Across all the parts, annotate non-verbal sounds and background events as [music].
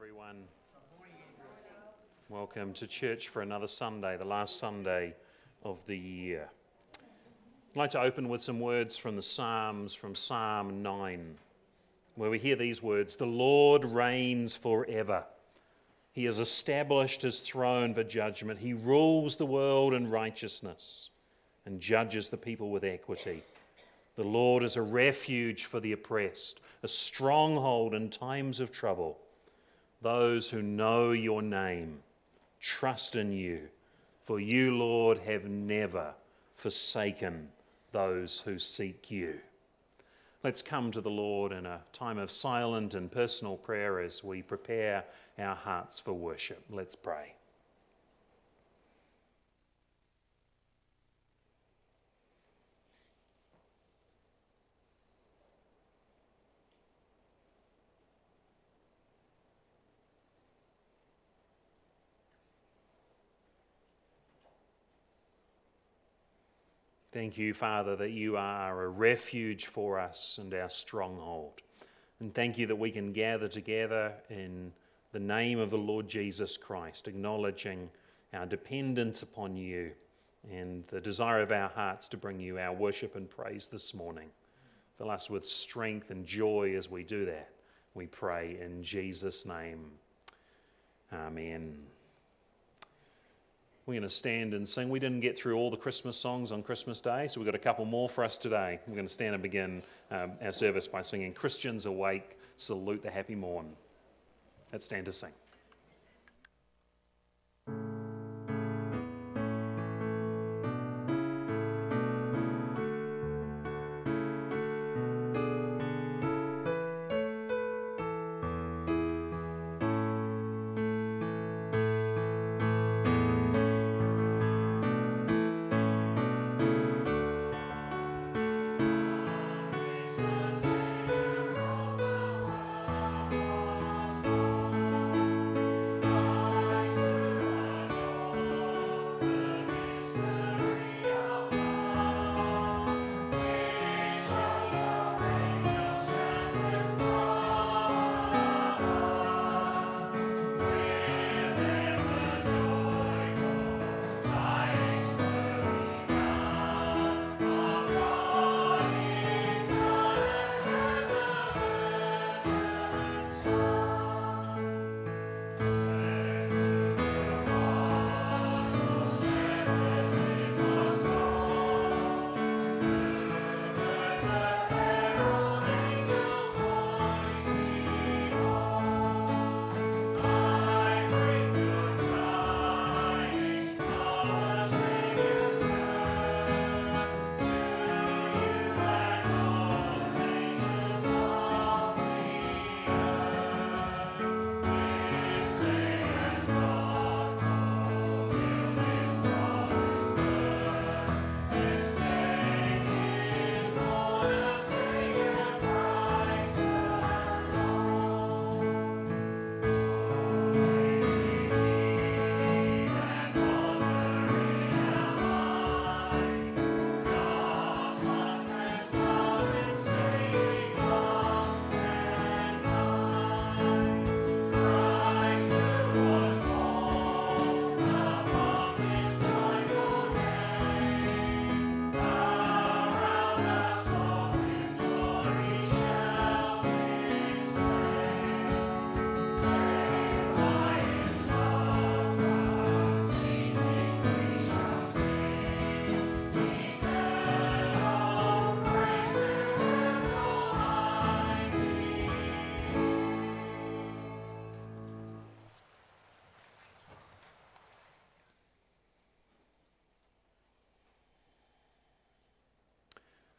everyone. Welcome to church for another Sunday, the last Sunday of the year. I'd like to open with some words from the Psalms, from Psalm 9, where we hear these words The Lord reigns forever. He has established his throne for judgment. He rules the world in righteousness and judges the people with equity. The Lord is a refuge for the oppressed, a stronghold in times of trouble. Those who know your name trust in you, for you, Lord, have never forsaken those who seek you. Let's come to the Lord in a time of silent and personal prayer as we prepare our hearts for worship. Let's pray. Thank you, Father, that you are a refuge for us and our stronghold. And thank you that we can gather together in the name of the Lord Jesus Christ, acknowledging our dependence upon you and the desire of our hearts to bring you our worship and praise this morning. Fill us with strength and joy as we do that. We pray in Jesus' name. Amen. We're going to stand and sing. We didn't get through all the Christmas songs on Christmas Day, so we've got a couple more for us today. We're going to stand and begin um, our service by singing Christians Awake, Salute the Happy Morn. Let's stand to sing.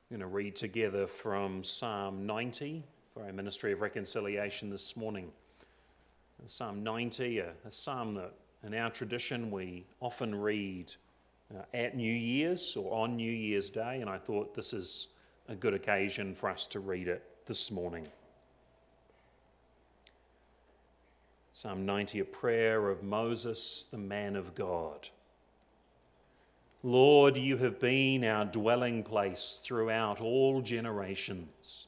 We're going to read together from Psalm 90 for our ministry of reconciliation this morning. Psalm 90, a, a psalm that in our tradition we often read uh, at New Year's or on New Year's Day, and I thought this is a good occasion for us to read it this morning. Psalm 90, a prayer of Moses, the man of God. Lord, you have been our dwelling place throughout all generations.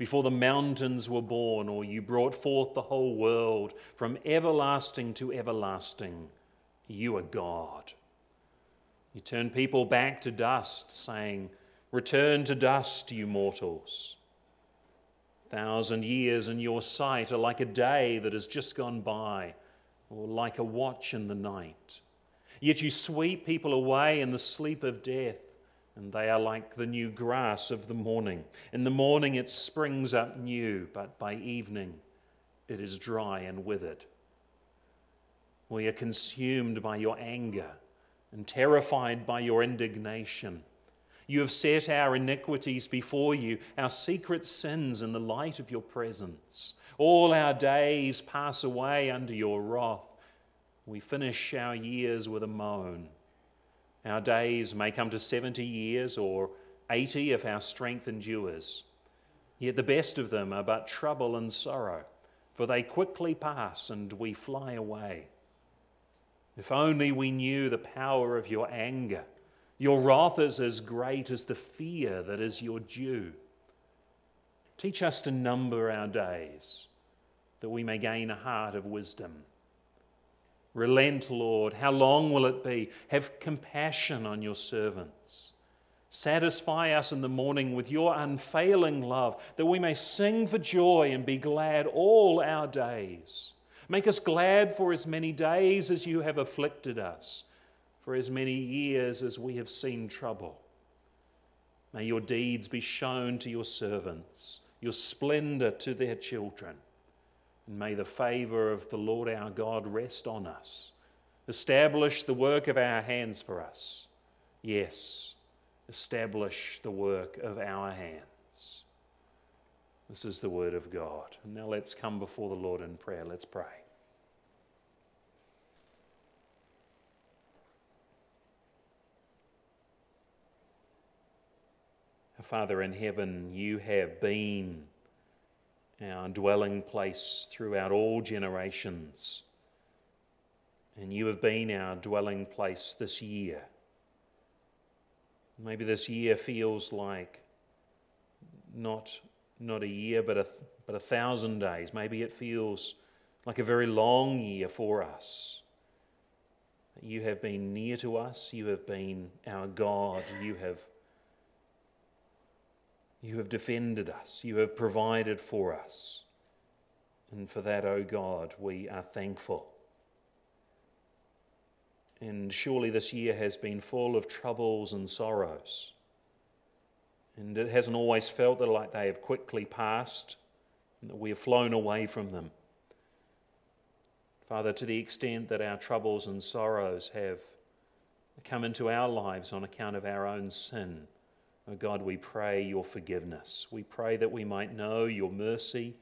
before the mountains were born, or you brought forth the whole world from everlasting to everlasting. You are God. You turn people back to dust, saying, Return to dust, you mortals. A thousand years in your sight are like a day that has just gone by, or like a watch in the night. Yet you sweep people away in the sleep of death, and they are like the new grass of the morning. In the morning it springs up new, but by evening it is dry and withered. We are consumed by your anger and terrified by your indignation. You have set our iniquities before you, our secret sins in the light of your presence. All our days pass away under your wrath. We finish our years with a moan. Our days may come to 70 years or 80 if our strength endures. Yet the best of them are but trouble and sorrow, for they quickly pass and we fly away. If only we knew the power of your anger. Your wrath is as great as the fear that is your due. Teach us to number our days, that we may gain a heart of wisdom. Relent, Lord. How long will it be? Have compassion on your servants. Satisfy us in the morning with your unfailing love, that we may sing for joy and be glad all our days. Make us glad for as many days as you have afflicted us, for as many years as we have seen trouble. May your deeds be shown to your servants, your splendor to their children. And may the favor of the Lord our God rest on us. Establish the work of our hands for us. Yes, establish the work of our hands. This is the word of God. And now let's come before the Lord in prayer. Let's pray. Father in heaven, you have been our dwelling place throughout all generations. And you have been our dwelling place this year. Maybe this year feels like not, not a year, but a, but a thousand days. Maybe it feels like a very long year for us. You have been near to us. You have been our God. You have you have defended us. You have provided for us. And for that, O oh God, we are thankful. And surely this year has been full of troubles and sorrows. And it hasn't always felt that like they have quickly passed and that we have flown away from them. Father, to the extent that our troubles and sorrows have come into our lives on account of our own sin, Oh God, we pray your forgiveness. We pray that we might know your mercy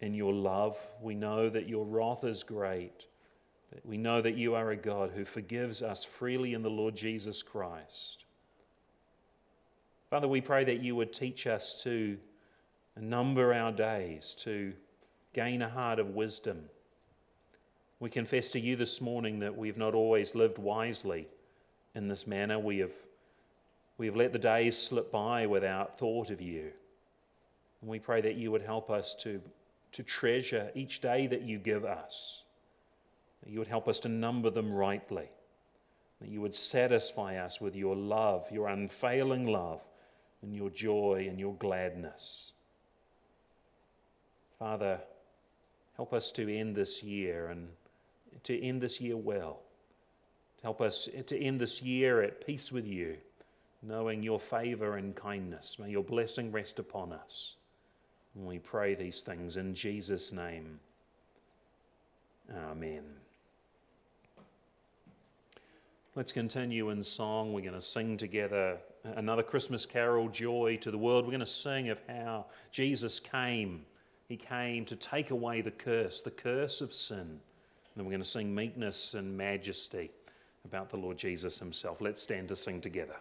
and your love. We know that your wrath is great. We know that you are a God who forgives us freely in the Lord Jesus Christ. Father, we pray that you would teach us to number our days, to gain a heart of wisdom. We confess to you this morning that we've not always lived wisely in this manner. We have we have let the days slip by without thought of you. And we pray that you would help us to, to treasure each day that you give us, that you would help us to number them rightly, that you would satisfy us with your love, your unfailing love, and your joy and your gladness. Father, help us to end this year and to end this year well. Help us to end this year at peace with you knowing your favor and kindness. May your blessing rest upon us. And we pray these things in Jesus' name. Amen. Let's continue in song. We're going to sing together another Christmas carol, Joy to the World. We're going to sing of how Jesus came. He came to take away the curse, the curse of sin. And then we're going to sing meekness and majesty about the Lord Jesus himself. Let's stand to sing together.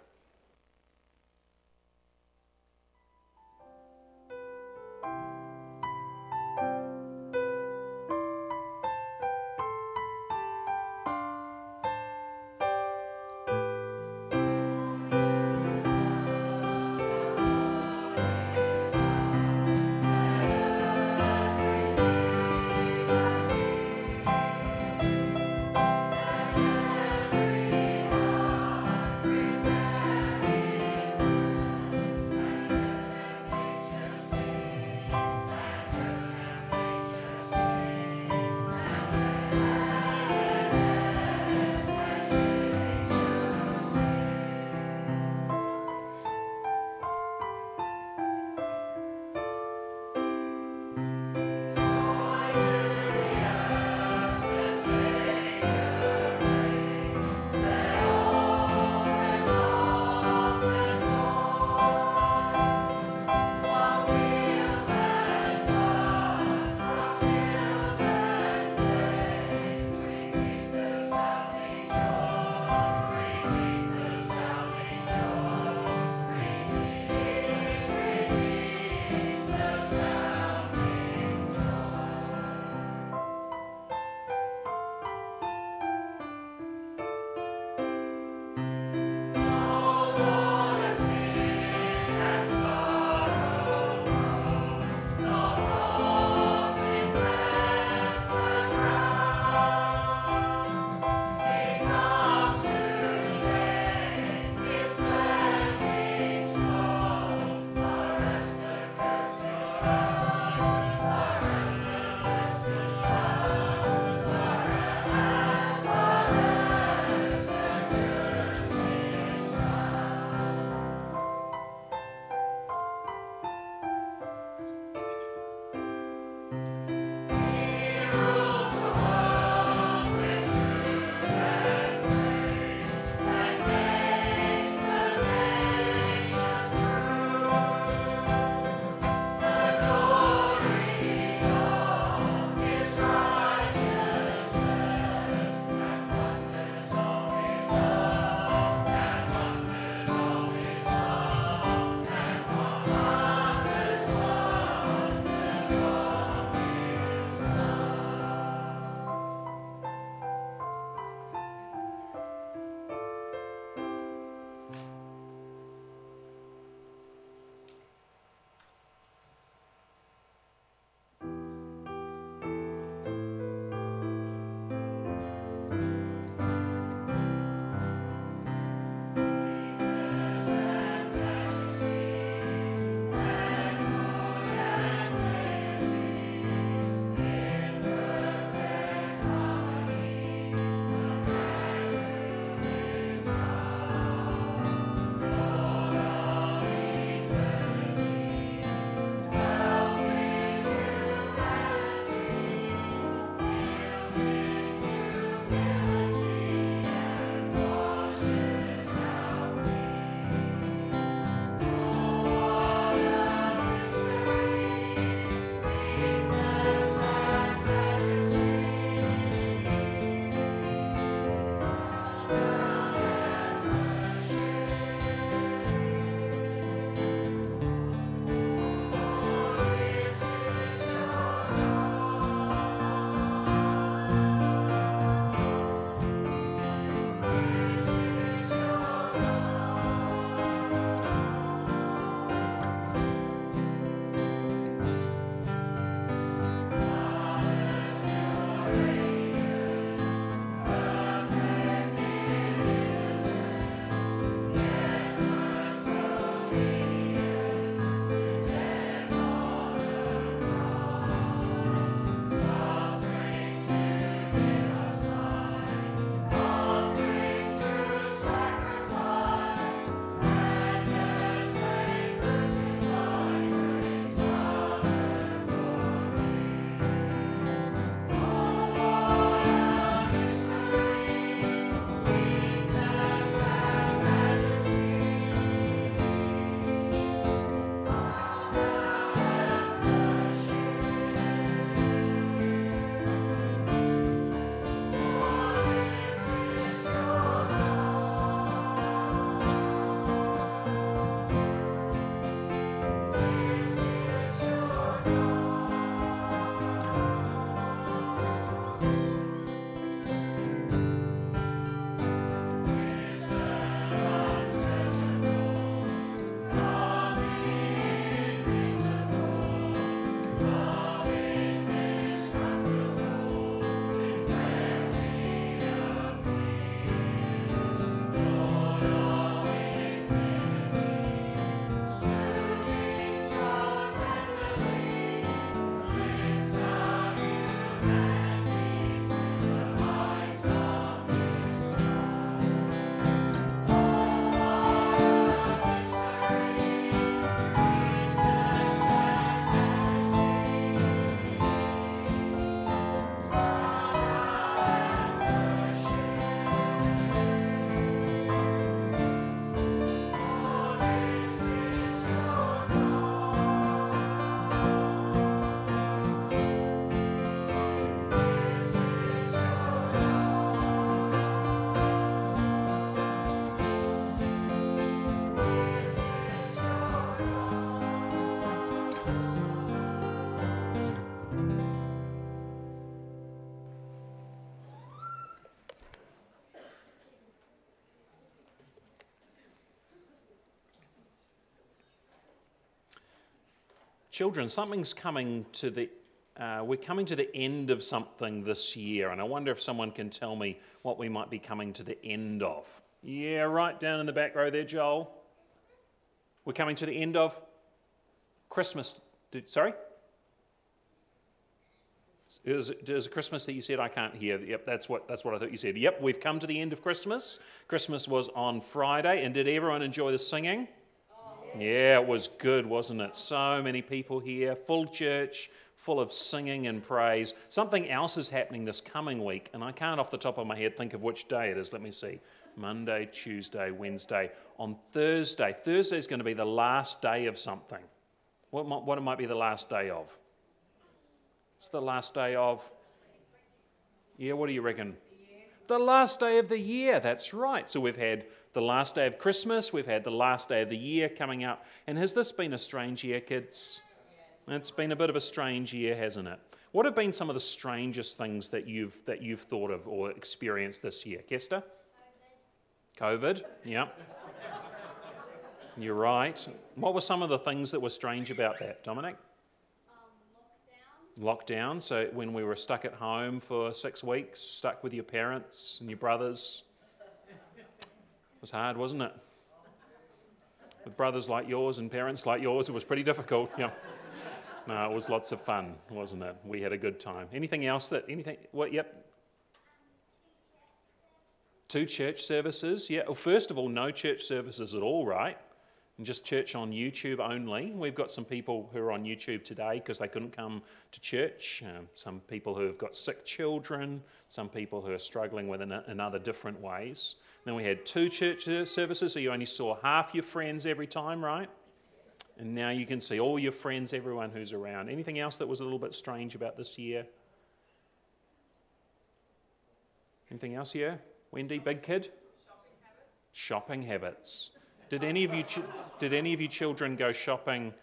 Children, something's coming to the uh, we're coming to the end of something this year, and I wonder if someone can tell me what we might be coming to the end of. Yeah, right down in the back row there, Joel. We're coming to the end of Christmas. Did, sorry? Is it, is it Christmas that you said? I can't hear. Yep, that's what, that's what I thought you said. Yep, we've come to the end of Christmas. Christmas was on Friday, and did everyone enjoy the singing? Yeah, it was good, wasn't it? So many people here, full church, full of singing and praise. Something else is happening this coming week, and I can't off the top of my head think of which day it is. Let me see. Monday, Tuesday, Wednesday. On Thursday, Thursday is going to be the last day of something. What might, what it might be the last day of? It's the last day of. Yeah, what do you reckon? The last day of the year, that's right. So we've had the last day of Christmas, we've had the last day of the year coming up. And has this been a strange year, kids? It's been a bit of a strange year, hasn't it? What have been some of the strangest things that you've, that you've thought of or experienced this year? Kester? COVID. COVID, yeah. You're right. What were some of the things that were strange about that, Dominic? Um, lockdown. Lockdown. So when we were stuck at home for six weeks, stuck with your parents and your brothers, was hard, wasn't it? With brothers like yours and parents like yours, it was pretty difficult. Yeah. No, it was lots of fun, wasn't it? We had a good time. Anything else that anything? What? Yep. Two church services. Yeah. Well, first of all, no church services at all, right? and just church on YouTube only. We've got some people who are on YouTube today because they couldn't come to church. Um, some people who have got sick children, some people who are struggling with in, in other different ways. Then we had two church services, so you only saw half your friends every time, right? And now you can see all your friends, everyone who's around. Anything else that was a little bit strange about this year? Anything else here? Wendy, big kid? Shopping habits. Shopping habits. Did any of you, did any of you children go shopping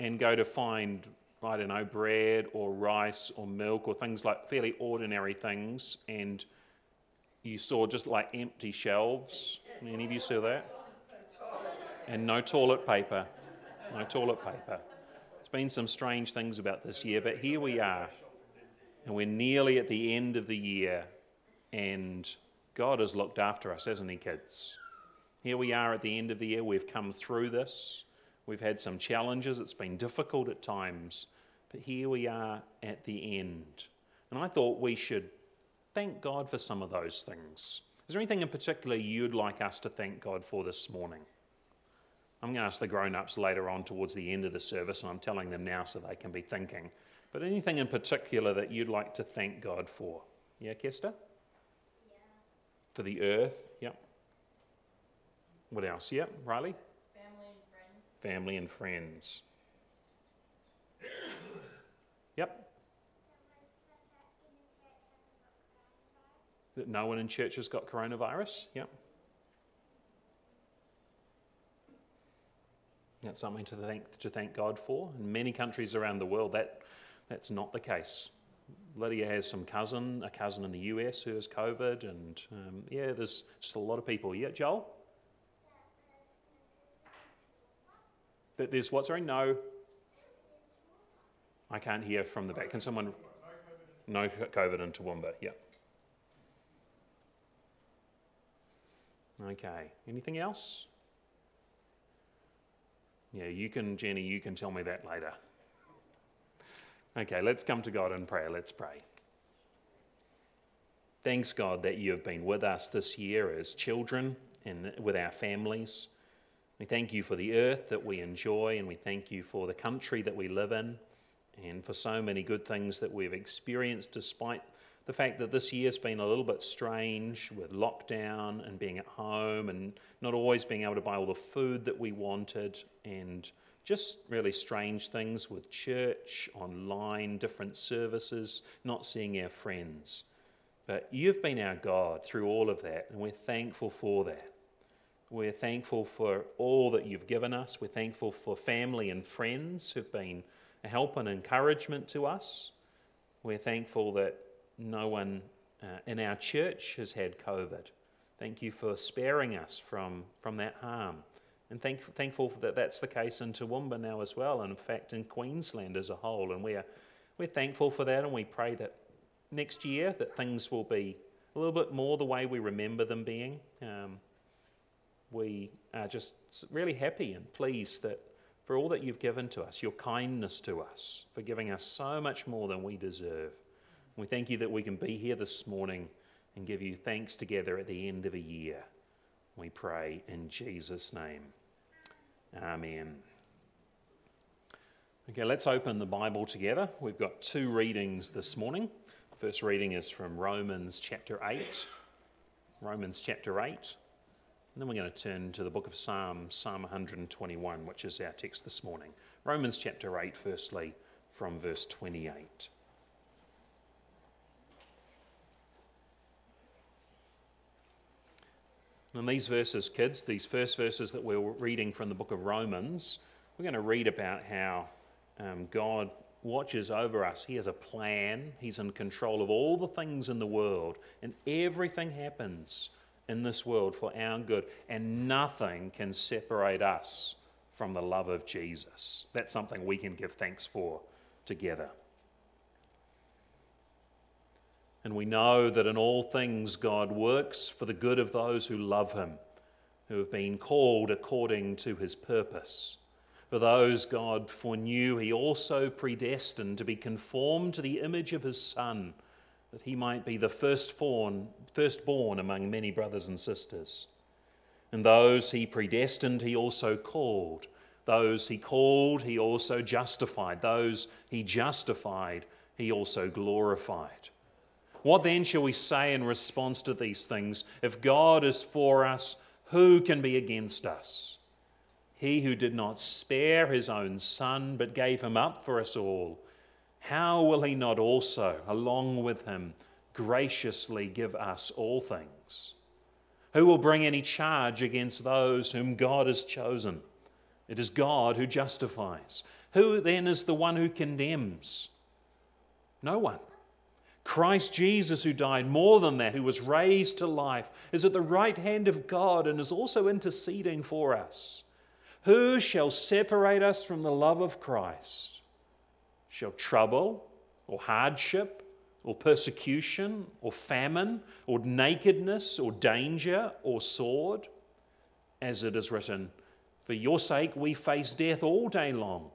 and go to find, I don't know, bread or rice or milk or things like fairly ordinary things, and you saw just like empty shelves? Any of you saw that? And no toilet paper. No toilet paper. It's been some strange things about this year, but here we are. And we're nearly at the end of the year, and God has looked after us, hasn't He, kids? Here we are at the end of the year. We've come through this. We've had some challenges. It's been difficult at times. But here we are at the end. And I thought we should thank God for some of those things. Is there anything in particular you'd like us to thank God for this morning? I'm going to ask the grown ups later on towards the end of the service, and I'm telling them now so they can be thinking. But anything in particular that you'd like to thank God for? Yeah, Kester? Yeah. For the earth? Yep. What else? Yep, Riley? Family and friends. Family and friends. yep. That no one in church has got coronavirus? Yep. That's something to thank, to thank God for. In many countries around the world, that, that's not the case. Lydia has some cousin, a cousin in the US who has COVID, and um, yeah, there's just a lot of people. Yeah, Joel? That there's what? Sorry, no. I can't hear from the back. Can someone? No COVID in Toowoomba. Yeah. Okay. Anything else? Yeah, you can, Jenny, you can tell me that later. Okay, let's come to God in prayer. Let's pray. Thanks, God, that you have been with us this year as children and with our families. We thank you for the earth that we enjoy, and we thank you for the country that we live in, and for so many good things that we've experienced, despite the fact that this year's been a little bit strange with lockdown and being at home and not always being able to buy all the food that we wanted, and just really strange things with church, online, different services, not seeing our friends. But you've been our God through all of that, and we're thankful for that. We're thankful for all that you've given us. We're thankful for family and friends who've been a help and encouragement to us. We're thankful that no one uh, in our church has had COVID. Thank you for sparing us from, from that harm. And thank, thankful that that's the case in Toowoomba now as well, and in fact in Queensland as a whole. And we're, we're thankful for that, and we pray that next year that things will be a little bit more the way we remember them being. Um, we are just really happy and pleased that for all that you've given to us, your kindness to us, for giving us so much more than we deserve. We thank you that we can be here this morning and give you thanks together at the end of a year. We pray in Jesus' name. Amen. Okay, let's open the Bible together. We've got two readings this morning. First reading is from Romans chapter 8. Romans chapter 8. And then we're going to turn to the book of Psalms, Psalm 121, which is our text this morning. Romans chapter 8, firstly, from verse 28. In these verses, kids, these first verses that we're reading from the book of Romans, we're going to read about how um, God watches over us. He has a plan, He's in control of all the things in the world, and everything happens in this world for our good, and nothing can separate us from the love of Jesus. That's something we can give thanks for together. And we know that in all things God works for the good of those who love him, who have been called according to his purpose. For those God foreknew, he also predestined to be conformed to the image of his Son, that he might be the firstborn, firstborn among many brothers and sisters. And those he predestined, he also called. Those he called, he also justified. Those he justified, he also glorified. What then shall we say in response to these things? If God is for us, who can be against us? He who did not spare his own son, but gave him up for us all, how will he not also, along with him, graciously give us all things? Who will bring any charge against those whom God has chosen? It is God who justifies. Who then is the one who condemns? No one. Christ Jesus, who died more than that, who was raised to life, is at the right hand of God and is also interceding for us. Who shall separate us from the love of Christ? Shall trouble or hardship or persecution or famine or nakedness or danger or sword? As it is written, For your sake we face death all day long.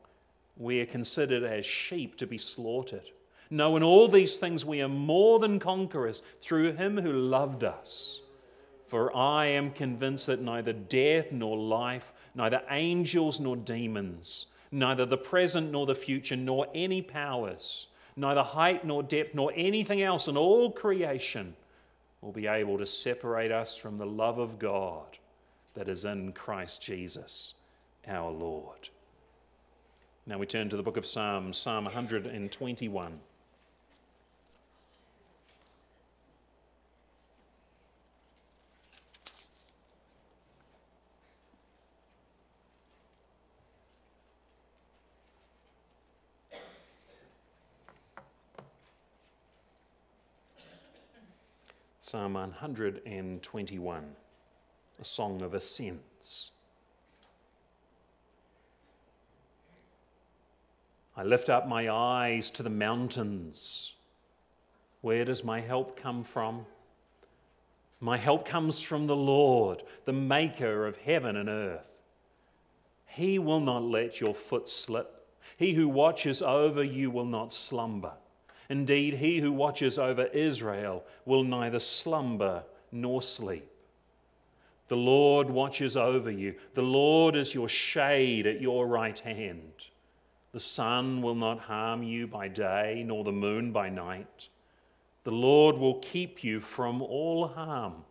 We are considered as sheep to be slaughtered. No, in all these things we are more than conquerors through him who loved us. For I am convinced that neither death nor life, neither angels nor demons, neither the present nor the future, nor any powers, neither height nor depth, nor anything else in all creation will be able to separate us from the love of God that is in Christ Jesus our Lord. Now we turn to the book of Psalms, Psalm 121. Psalm 121, a song of ascents. I lift up my eyes to the mountains. Where does my help come from? My help comes from the Lord, the maker of heaven and earth. He will not let your foot slip. He who watches over you will not slumber. Indeed, he who watches over Israel will neither slumber nor sleep. The Lord watches over you. The Lord is your shade at your right hand. The sun will not harm you by day, nor the moon by night. The Lord will keep you from all harm.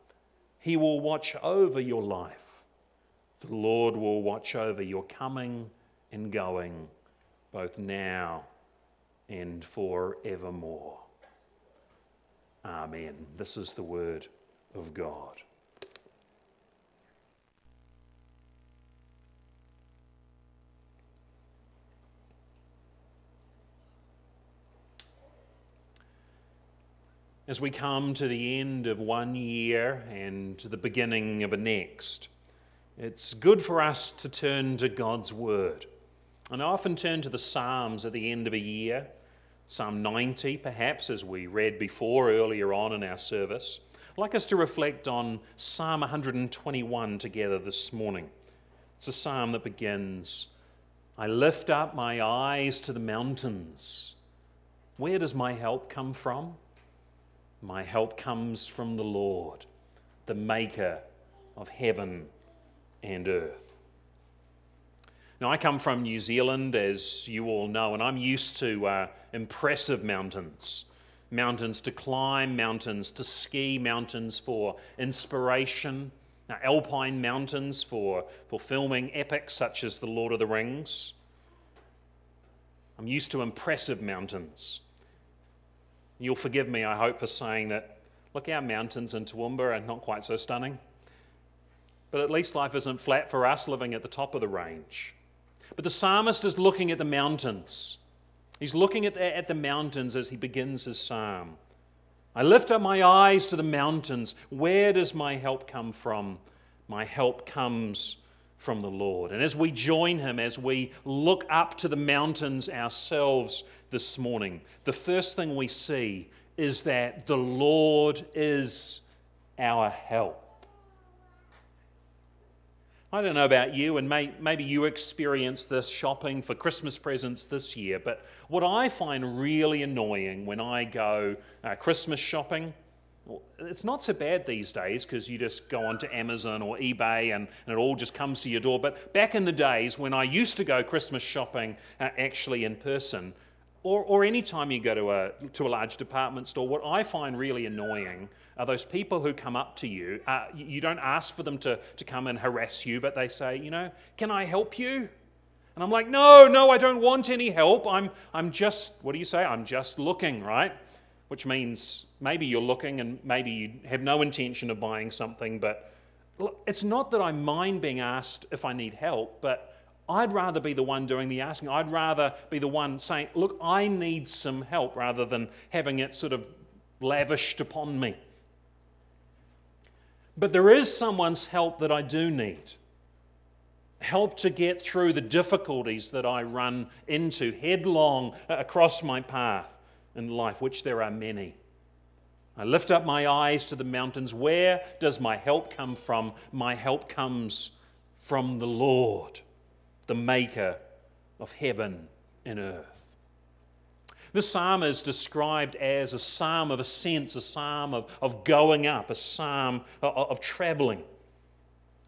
He will watch over your life. The Lord will watch over your coming and going, both now and forevermore. Amen. This is the word of God. As we come to the end of one year and to the beginning of a next, it's good for us to turn to God's Word. And I often turn to the Psalms at the end of a year, Psalm 90, perhaps, as we read before earlier on in our service. I'd like us to reflect on Psalm 121 together this morning. It's a psalm that begins I lift up my eyes to the mountains. Where does my help come from? My help comes from the Lord, the maker of heaven and earth. Now, I come from New Zealand, as you all know, and I'm used to uh, impressive mountains. Mountains to climb, mountains to ski, mountains for inspiration, now, alpine mountains for, for filming epics such as The Lord of the Rings. I'm used to impressive mountains. You'll forgive me, I hope, for saying that, look, our mountains in Toowoomba are not quite so stunning. But at least life isn't flat for us living at the top of the range. But the psalmist is looking at the mountains. He's looking at the, at the mountains as he begins his psalm. I lift up my eyes to the mountains. Where does my help come from? My help comes from the Lord. And as we join him, as we look up to the mountains ourselves this morning, the first thing we see is that the Lord is our help. I don't know about you, and may, maybe you experienced this shopping for Christmas presents this year, but what I find really annoying when I go uh, Christmas shopping, it's not so bad these days because you just go onto Amazon or eBay and, and, it all just comes to your door. But back in the days when I used to go Christmas shopping uh, actually in person, or, or any time you go to a, to a large department store, what I find really annoying are those people who come up to you. Uh, you don't ask for them to, to come and harass you, but they say, you know, can I help you? And I'm like, no, no, I don't want any help. I'm, I'm just, what do you say? I'm just looking, right? Which means maybe you're looking and maybe you have no intention of buying something, but it's not that I mind being asked if I need help, but I'd rather be the one doing the asking. I'd rather be the one saying, Look, I need some help rather than having it sort of lavished upon me. But there is someone's help that I do need. Help to get through the difficulties that I run into headlong across my path in life, which there are many. I lift up my eyes to the mountains. Where does my help come from? My help comes from the Lord, the maker of heaven and earth. This psalm is described as a psalm of ascents, a psalm of, of going up, a psalm of, of traveling.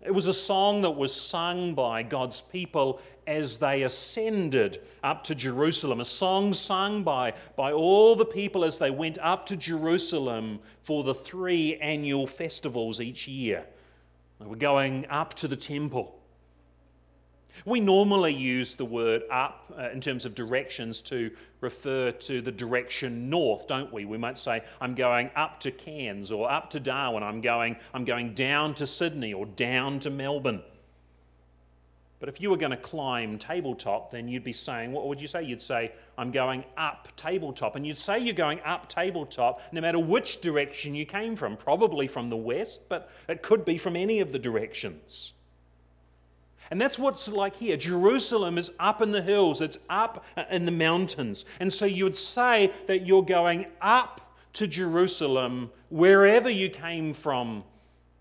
It was a song that was sung by God's people as they ascended up to Jerusalem, a song sung by, by all the people as they went up to Jerusalem for the three annual festivals each year. They were going up to the temple. We normally use the word up uh, in terms of directions to refer to the direction north, don't we? We might say, I'm going up to Cairns or up to Darwin, I'm going, I'm going down to Sydney or down to Melbourne. But if you were going to climb tabletop, then you'd be saying, what would you say? You'd say, I'm going up tabletop. And you'd say you're going up tabletop no matter which direction you came from, probably from the west, but it could be from any of the directions. And that's what's like here. Jerusalem is up in the hills, it's up in the mountains. And so you would say that you're going up to Jerusalem wherever you came from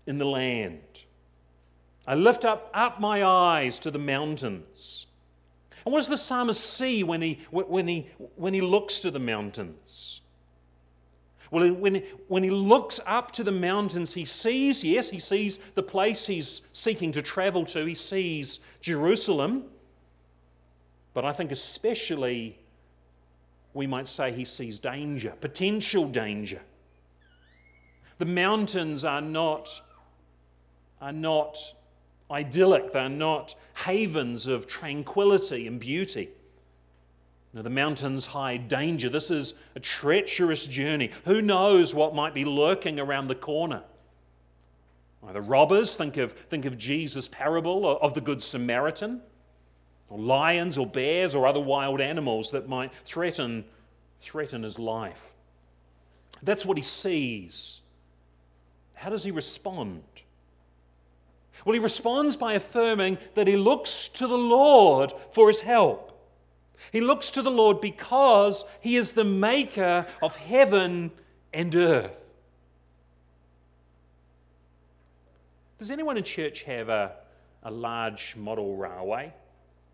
in the land. I lift up, up my eyes to the mountains. And what does the psalmist see when he, when he, when he looks to the mountains? Well, when, when he looks up to the mountains, he sees, yes, he sees the place he's seeking to travel to. He sees Jerusalem. But I think especially we might say he sees danger, potential danger. The mountains are not, are not idyllic, they're not havens of tranquility and beauty. Now, the mountains hide danger. This is a treacherous journey. Who knows what might be lurking around the corner? Either robbers, think of, think of Jesus' parable of the Good Samaritan, or lions or bears or other wild animals that might threaten, threaten his life. That's what he sees. How does he respond? Well, he responds by affirming that he looks to the Lord for his help. He looks to the Lord because he is the maker of heaven and earth. Does anyone in church have a, a large model railway?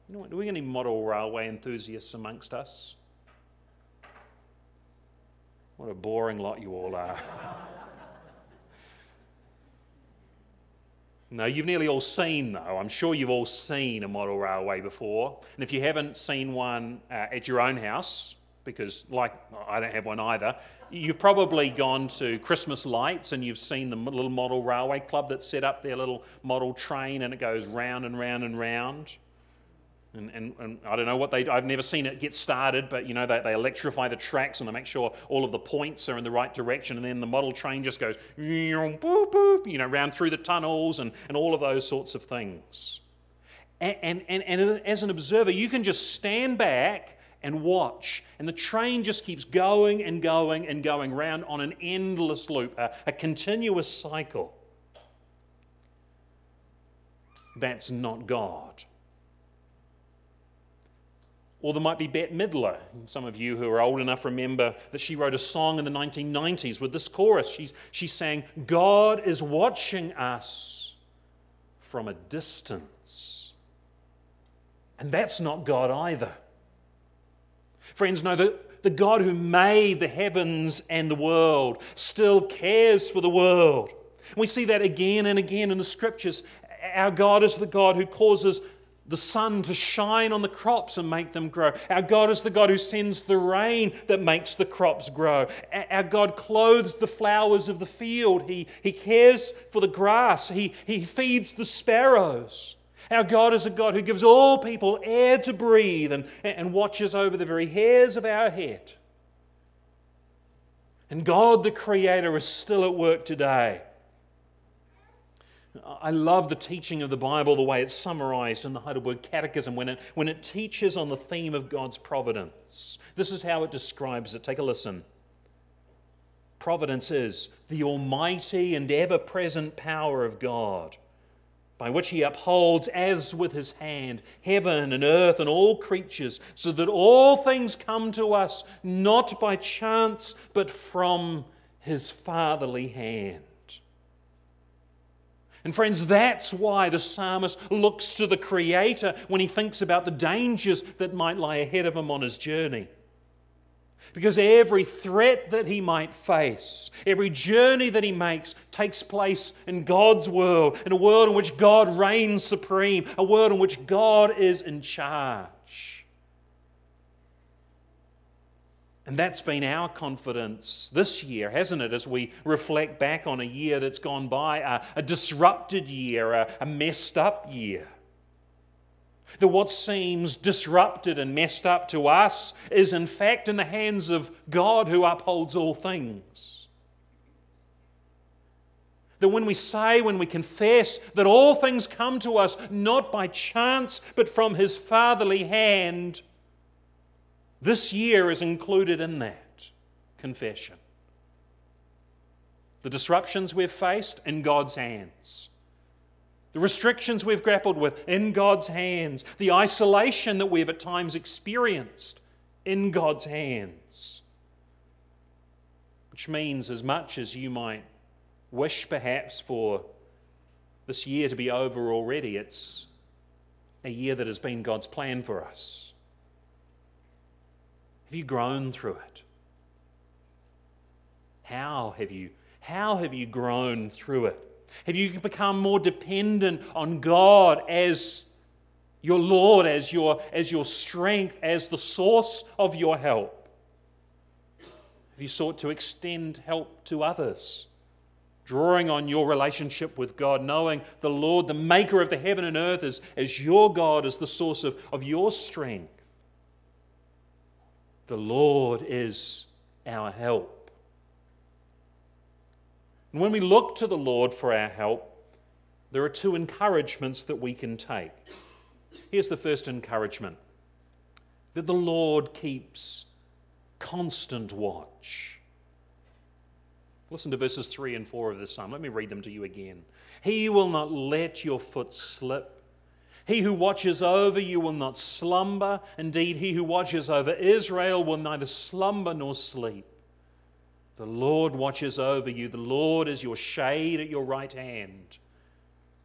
You know, do we have any model railway enthusiasts amongst us? What a boring lot you all are. [laughs] no, you've nearly all seen, though. I'm sure you've all seen a model railway before. And if you haven't seen one uh, at your own house, because, like, I don't have one either, you've probably gone to Christmas lights and you've seen the little model railway club that set up their little model train and it goes round and round and round. And, and, and, I don't know what they, I've never seen it get started, but you know, they, they electrify the tracks and they make sure all of the points are in the right direction. And then the model train just goes, boop, boop, you know, round through the tunnels and, and all of those sorts of things. And, and, and, as an observer, you can just stand back and watch. And the train just keeps going and going and going round on an endless loop, a, a continuous cycle. That's not God. Or there might be Bette Midler. Some of you who are old enough remember that she wrote a song in the 1990s with this chorus. She's, she's saying, God is watching us from a distance. And that's not God either. Friends, know that the God who made the heavens and the world still cares for the world. We see that again and again in the scriptures. Our God is the God who causes the sun to shine on the crops and make them grow. Our God is the God who sends the rain that makes the crops grow. Our God clothes the flowers of the field. He, he cares for the grass. He, he feeds the sparrows. Our God is a God who gives all people air to breathe and, and watches over the very hairs of our head. And God, the Creator, is still at work today I love the teaching of the Bible, the way it's summarized in the Heidelberg Catechism when it, when it teaches on the theme of God's providence. This is how it describes it. Take a listen. Providence is the almighty and ever present power of God, by which He upholds, as with His hand, heaven and earth and all creatures, so that all things come to us not by chance, but from His fatherly hand. And friends, that's why the psalmist looks to the Creator when he thinks about the dangers that might lie ahead of him on his journey. Because every threat that he might face, every journey that he makes, takes place in God's world, in a world in which God reigns supreme, a world in which God is in charge. And that's been our confidence this year, hasn't it, as we reflect back on a year that's gone by, a, a disrupted year, a, a messed up year. That what seems disrupted and messed up to us is, in fact, in the hands of God who upholds all things. That when we say, when we confess that all things come to us not by chance, but from His fatherly hand, this year is included in that confession. The disruptions we've faced in God's hands. The restrictions we've grappled with in God's hands. The isolation that we've at times experienced in God's hands. Which means, as much as you might wish perhaps for this year to be over already, it's a year that has been God's plan for us. Have you grown through it? How have you how have you grown through it? Have you become more dependent on God as your Lord, as your, as your strength, as the source of your help? Have you sought to extend help to others? Drawing on your relationship with God, knowing the Lord, the maker of the heaven and earth, as, as your God, as the source of, of your strength. The Lord is our help. And when we look to the Lord for our help, there are two encouragements that we can take. Here's the first encouragement that the Lord keeps constant watch. Listen to verses 3 and 4 of this psalm. Let me read them to you again. He will not let your foot slip. He who watches over you will not slumber. Indeed, he who watches over Israel will neither slumber nor sleep. The Lord watches over you. The Lord is your shade at your right hand.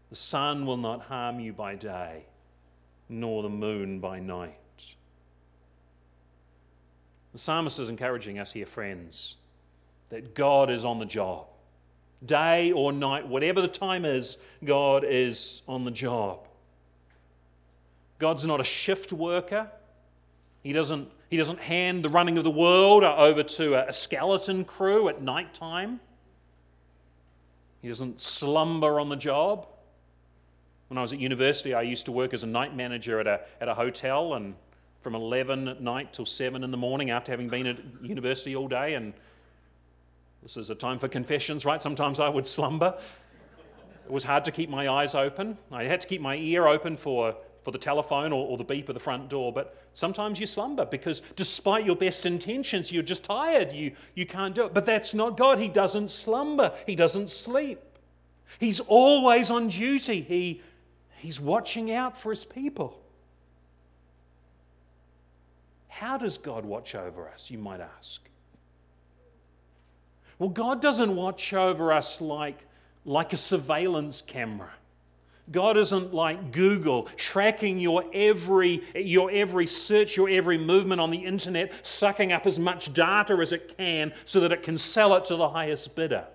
The sun will not harm you by day, nor the moon by night. The psalmist is encouraging us here, friends, that God is on the job. Day or night, whatever the time is, God is on the job. God's not a shift worker. He doesn't, he doesn't hand the running of the world over to a skeleton crew at night time. He doesn't slumber on the job. When I was at university, I used to work as a night manager at a, at a hotel, and from 11 at night till 7 in the morning after having been at university all day. And this is a time for confessions, right? Sometimes I would slumber. It was hard to keep my eyes open. I had to keep my ear open for for the telephone or, or, the beep of the front door, but sometimes you slumber because despite your best intentions, you're just tired. You, you can't do it. But that's not God. He doesn't slumber, He doesn't sleep. He's always on duty. He, he's watching out for His people. How does God watch over us, you might ask? Well, God doesn't watch over us like, like a surveillance camera. God isn't like Google tracking your every, your every search, your every movement on the internet, sucking up as much data as it can so that it can sell it to the highest bidder.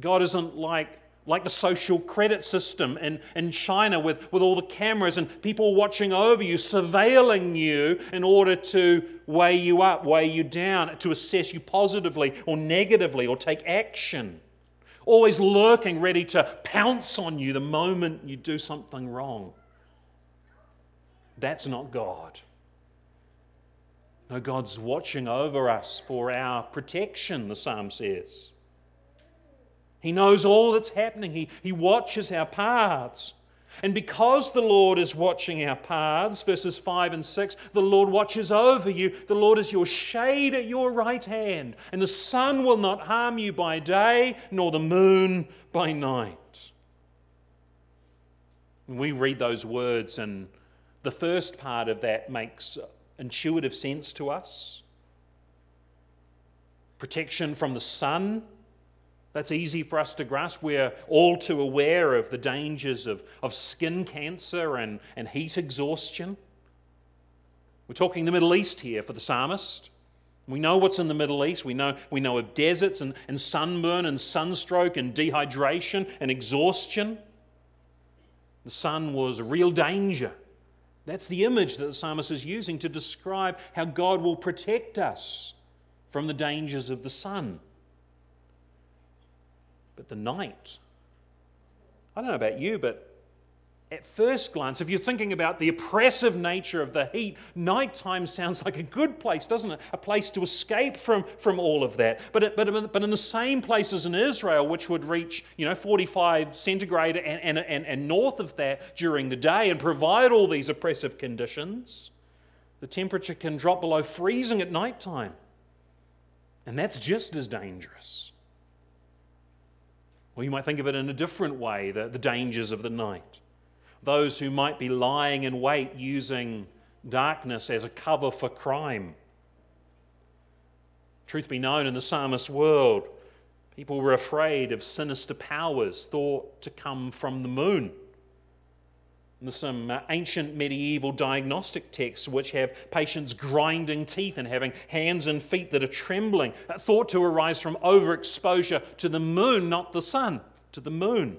God isn't like, like the social credit system in, in China with, with all the cameras and people watching over you, surveilling you in order to weigh you up, weigh you down, to assess you positively or negatively or take action always lurking, ready to pounce on you the moment you do something wrong. That's not God. No, God's watching over us for our protection, the psalm says. He knows all that's happening, He, he watches our paths. And because the Lord is watching our paths, verses 5 and 6, the Lord watches over you. The Lord is your shade at your right hand, and the sun will not harm you by day, nor the moon by night. we read those words, and the first part of that makes intuitive sense to us protection from the sun that's easy for us to grasp. We're all too aware of the dangers of, of skin cancer and, and heat exhaustion. We're talking the Middle East here for the psalmist. We know what's in the Middle East. We know, we know of deserts and, and sunburn and sunstroke and dehydration and exhaustion. The sun was a real danger. That's the image that the psalmist is using to describe how God will protect us from the dangers of the sun. But the night, I don't know about you, but at first glance, if you're thinking about the oppressive nature of the heat, nighttime sounds like a good place, doesn't it? A place to escape from, from all of that. But, it, but, but in the same places in Israel, which would reach you know, 45 centigrade and, and, and, and north of that during the day and provide all these oppressive conditions, the temperature can drop below freezing at nighttime. And that's just as dangerous. Or you might think of it in a different way the, the dangers of the night. Those who might be lying in wait using darkness as a cover for crime. Truth be known, in the psalmist's world, people were afraid of sinister powers thought to come from the moon. Some uh, ancient medieval diagnostic texts which have patients grinding teeth and having hands and feet that are trembling, thought to arise from overexposure to the moon, not the sun, to the moon.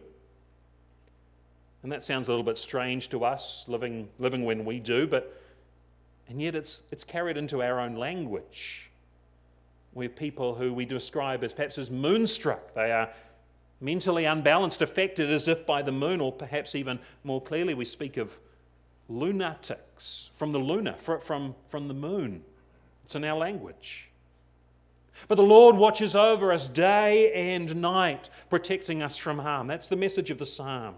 And that sounds a little bit strange to us, living, living when we do, but and yet it's, it's carried into our own language. We're people who we describe as perhaps as moonstruck. They are mentally unbalanced, affected as if by the moon, or perhaps even more clearly, we speak of lunatics from the lunar, from, from the moon. It's in our language. But the Lord watches over us day and night, protecting us from harm. That's the message of the psalm.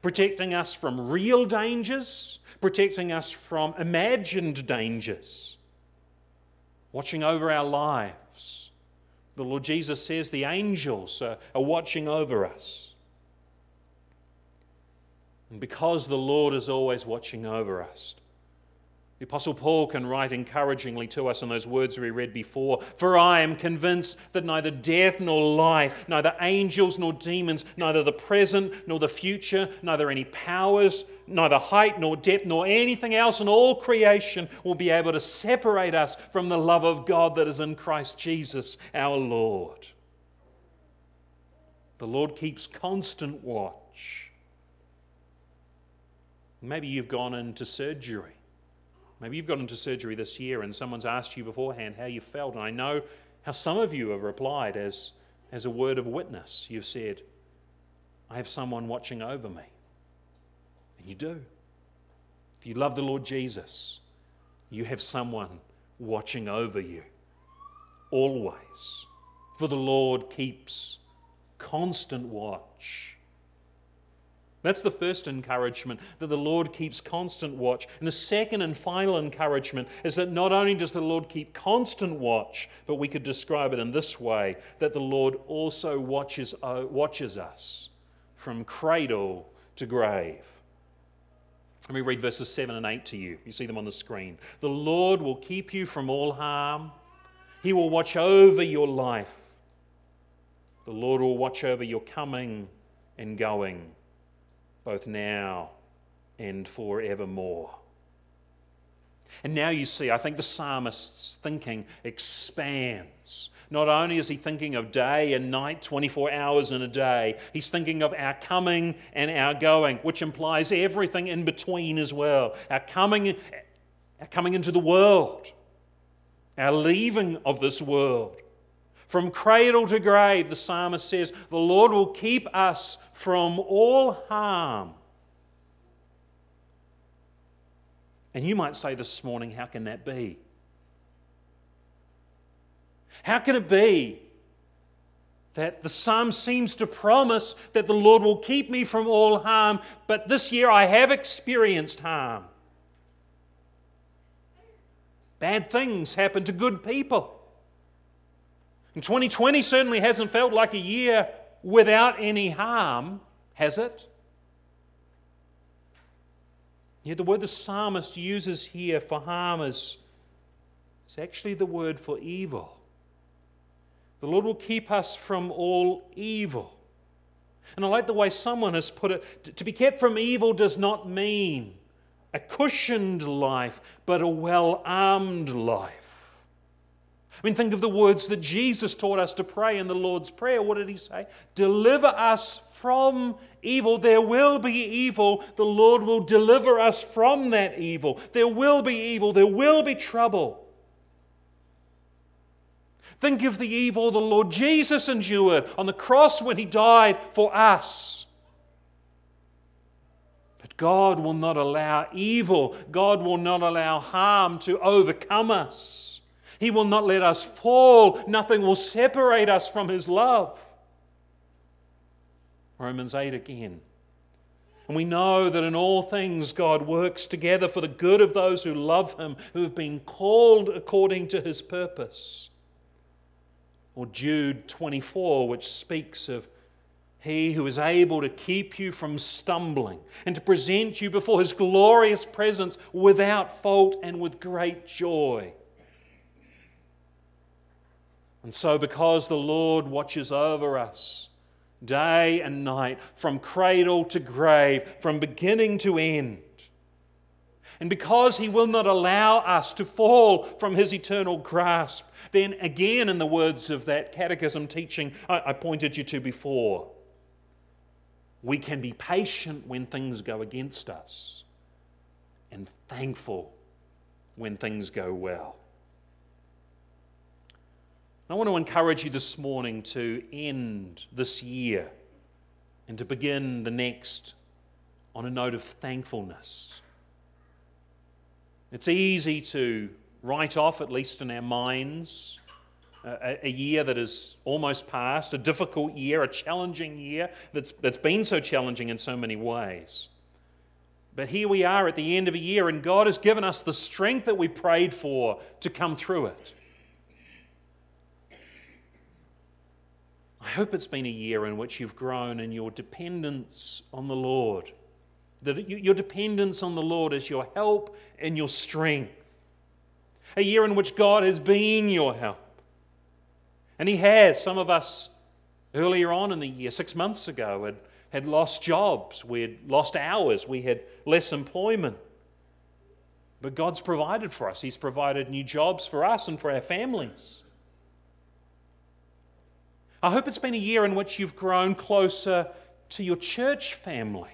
Protecting us from real dangers, protecting us from imagined dangers, watching over our lives The Lord Jesus says the angels are, are watching over us. And because the Lord is always watching over us, the Apostle Paul can write encouragingly to us in those words we read before For I am convinced that neither death nor life, neither angels nor demons, neither the present nor the future, neither any powers, neither height nor depth, nor anything else in all creation will be able to separate us from the love of God that is in Christ Jesus our Lord. The Lord keeps constant watch. Maybe you've gone into surgery Maybe you've gone into surgery this year and someone's asked you beforehand how you felt. And I know how some of you have replied as, as a word of witness. You've said, I have someone watching over me. And you do. If you love the Lord Jesus, you have someone watching over you. Always. For the Lord keeps constant watch that's the first encouragement, that the Lord keeps constant watch. And the second and final encouragement is that not only does the Lord keep constant watch, but we could describe it in this way that the Lord also watches, uh, watches us from cradle to grave. Let me read verses 7 and 8 to you. You see them on the screen. The Lord will keep you from all harm, He will watch over your life. The Lord will watch over your coming and going both now and forevermore. And now you see, I think the psalmist's thinking expands. Not only is he thinking of day and night, 24 hours in a day, he's thinking of our coming and our going, which implies everything in between as well. Our coming, our coming into the world, our leaving of this world. From cradle to grave, the psalmist says, the Lord will keep us from all harm. And you might say this morning, how can that be? How can it be that the psalm seems to promise that the Lord will keep me from all harm, but this year I have experienced harm? Bad things happen to good people. And 2020 certainly hasn't felt like a year without any harm, has it? Yet the word the psalmist uses here for harm is, is actually the word for evil. The Lord will keep us from all evil. And I like the way someone has put it to be kept from evil does not mean a cushioned life, but a well armed life. I mean, think of the words that Jesus taught us to pray in the Lord's Prayer. What did he say? Deliver us from evil. There will be evil. The Lord will deliver us from that evil. There will be evil. There will be trouble. Think of the evil the Lord Jesus endured on the cross when he died for us. But God will not allow evil, God will not allow harm to overcome us. He will not let us fall. Nothing will separate us from His love. Romans 8 again. And we know that in all things God works together for the good of those who love Him, who have been called according to His purpose. Or Jude 24, which speaks of He who is able to keep you from stumbling and to present you before His glorious presence without fault and with great joy. And so, because the Lord watches over us day and night, from cradle to grave, from beginning to end, and because He will not allow us to fall from His eternal grasp, then again, in the words of that catechism teaching I, pointed you to before, we can be patient when things go against us and thankful when things go well. I want to encourage you this morning to end this year and to begin the next on a note of thankfulness. It's easy to write off, at least in our minds, a, a, year that is almost past, a difficult year, a challenging year that's, that's been so challenging in so many ways. But here we are at the end of a year, and God has given us the strength that we prayed for to come through it. Hope it's been a year in which you've grown in your dependence on the Lord. That your dependence on the Lord is your help and your strength. A year in which God has been your help. And He has. Some of us earlier on in the year, six months ago, had, had lost jobs, we had lost hours, we had less employment. But God's provided for us. He's provided new jobs for us and for our families. I hope it's been a year in which you've grown closer to your church family.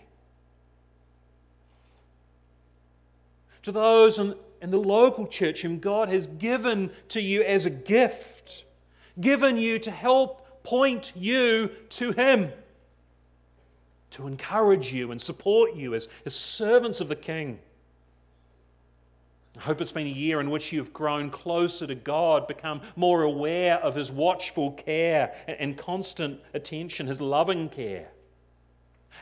To those in, in the local church whom God has given to you as a gift, given you to help point you to Him, to encourage you and support you as, as servants of the King. I hope it's been a year in which you've grown closer to God, become more aware of His watchful care and constant attention, His loving care.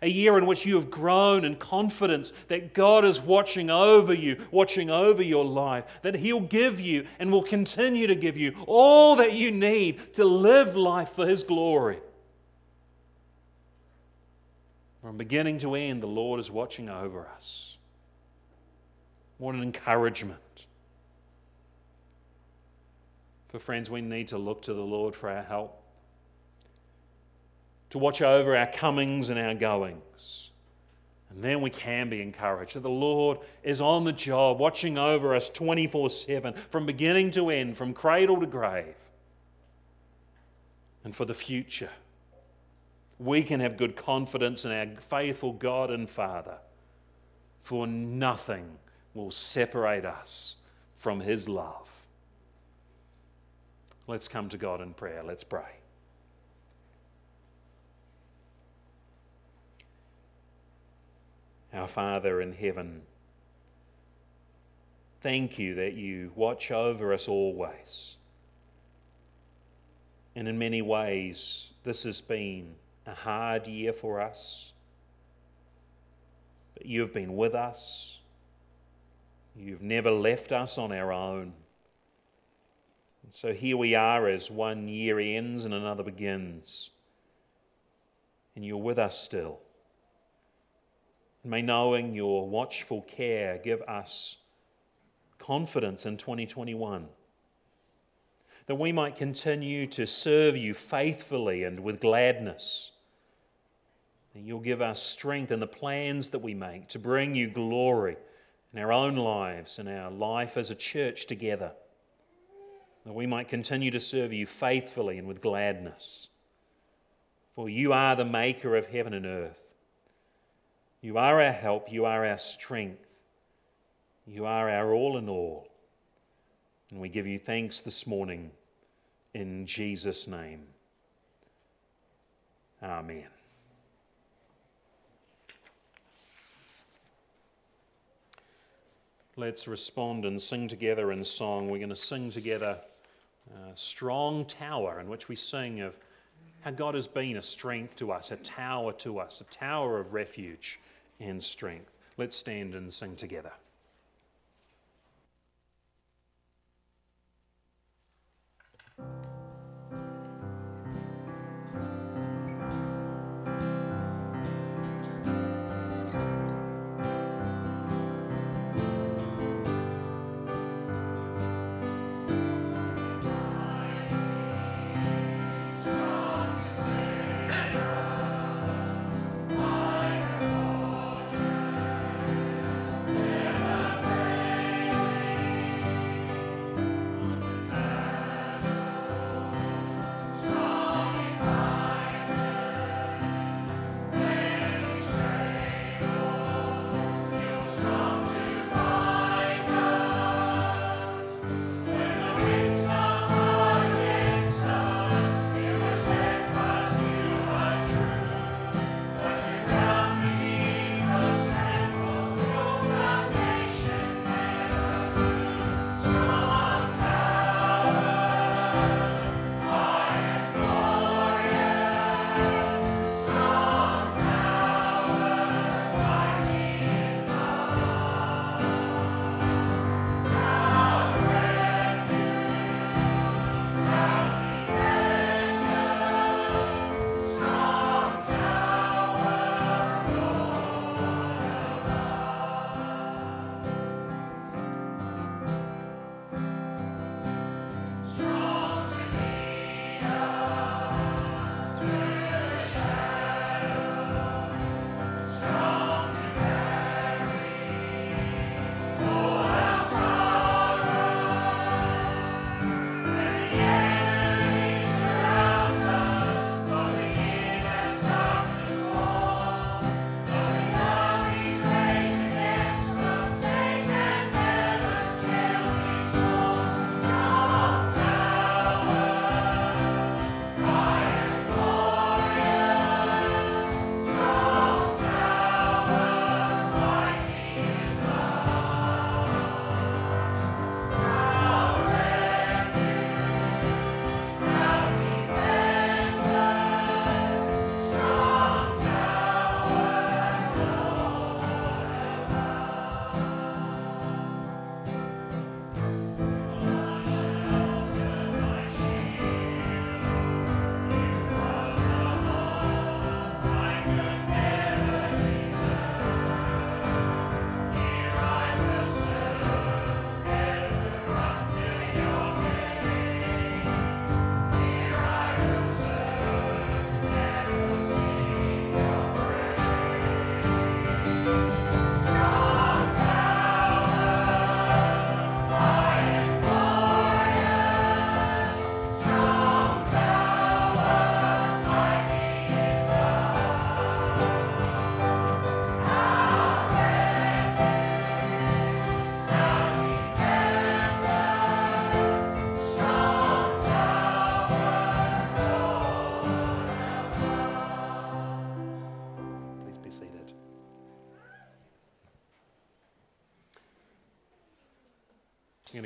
A year in which you have grown in confidence that God is watching over you, watching over your life, that He'll give you and will continue to give you all that you need to live life for His glory. From beginning to end, the Lord is watching over us. What an encouragement. For friends, we need to look to the Lord for our help, to watch over our comings and our goings. And then we can be encouraged that the Lord is on the job, watching over us 24 7, from beginning to end, from cradle to grave. And for the future, we can have good confidence in our faithful God and Father, for nothing will separate us from His love. Let's come to God in prayer. Let's pray. Our Father in heaven, thank you that you watch over us always. And in many ways, this has been a hard year for us. But you have been with us. You've never left us on our own. And so here we are as one year ends and another begins. And you're with us still. May knowing your watchful care give us confidence in 2021 that we might continue to serve you faithfully and with gladness. And you'll give us strength in the plans that we make to bring you glory in our own lives and our life as a church together, that we might continue to serve you faithfully and with gladness. For you are the maker of heaven and earth. You are our help, you are our strength, you are our all in all. And we give you thanks this morning in Jesus' name. Amen. Let's respond and sing together in song. We're going to sing together a Strong Tower, in which we sing of how God has been a strength to us, a tower to us, a tower of refuge and strength. Let's stand and sing together.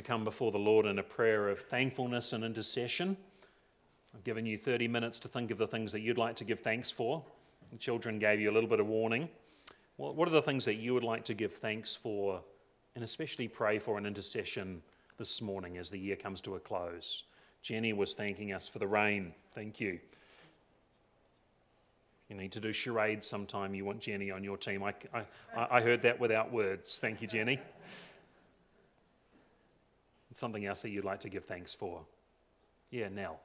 Come before the Lord in a prayer of thankfulness and intercession. I've given you 30 minutes to think of the things that you'd like to give thanks for. The children gave you a little bit of warning. What are the things that you would like to give thanks for, and especially pray for an intercession this morning as the year comes to a close? Jenny was thanking us for the rain. Thank you. You need to do charades sometime. You want Jenny on your team. I, I, I heard that without words. Thank you, Jenny something else that you'd like to give thanks for? Yeah, Nell.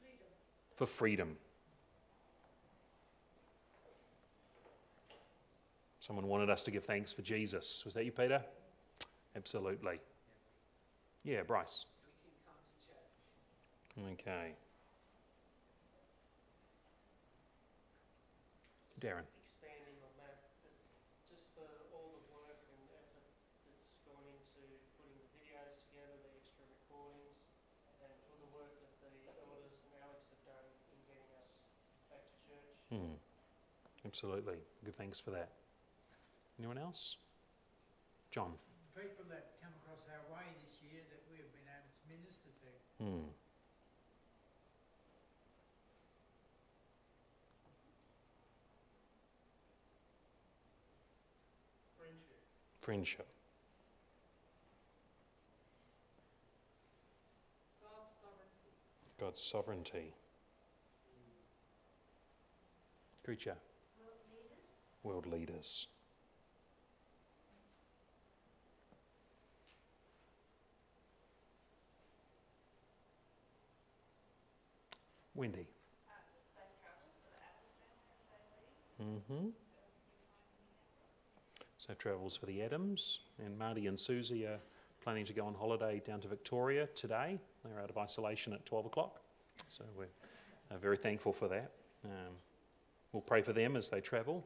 Freedom. For freedom. Someone wanted us to give thanks for Jesus. Was that you, Peter? Absolutely. Yeah, Bryce. Okay. Darren. Absolutely. Good thanks for that. Anyone else? John. People that come across our way this year that we have been able to minister to. Hmm. Friendship. Friendship. God's sovereignty. God's sovereignty creature? World leaders. Wendy. Mm-hmm. Safe travels for the Adams. And Marty and Susie are planning to go on holiday down to Victoria today. They're out of isolation at 12 o'clock. So we're uh, very thankful for that. Um, We'll pray for them as they travel.